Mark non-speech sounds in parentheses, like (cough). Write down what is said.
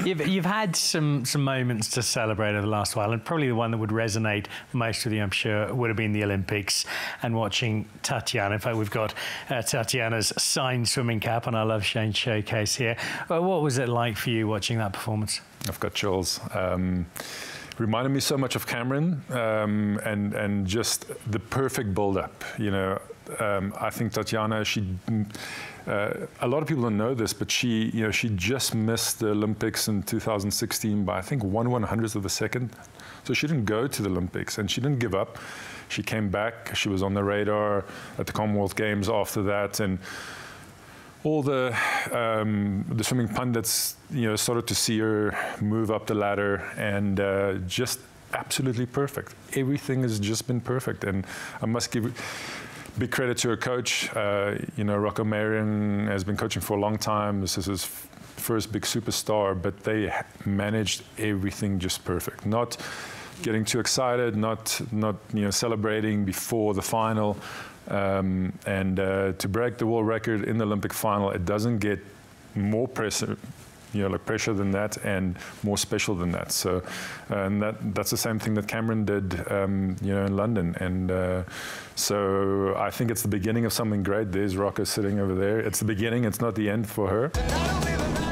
(laughs) you've, you've had some, some moments to celebrate over the last while, and probably the one that would resonate most with you, I'm sure, would have been the Olympics and watching Tatjana. In fact, we've got uh, Tatjana's signed swimming cap on our LoveChange showcase here. Well, what was it like for you watching that performance? I've got chills. Um, reminded me so much of Cameron um, and and just the perfect build-up. You know, um, I think Tatjana, she. Uh, a lot of people don't know this, but she, you know, she just missed the Olympics in 2016 by I think one one hundredth of a second. So she didn't go to the Olympics, and she didn't give up. She came back. She was on the radar at the Commonwealth Games after that, and all the um, the swimming pundits, you know, started to see her move up the ladder, and uh, just absolutely perfect. Everything has just been perfect, and I must give big credit to her coach. Uh, you know, Rocco Meiring has been coaching for a long time. This is his first big superstar, but they managed everything just perfect. Not getting too excited, not not you know celebrating before the final. Um, and uh, to break the world record in the Olympic final, it doesn't get more pressure, you know, like pressure than that, and more special than that. So, and that that's the same thing that Cameron did, um, you know, in London. And uh, so, I think it's the beginning of something great. There's Rocco sitting over there. It's the beginning. It's not the end for her.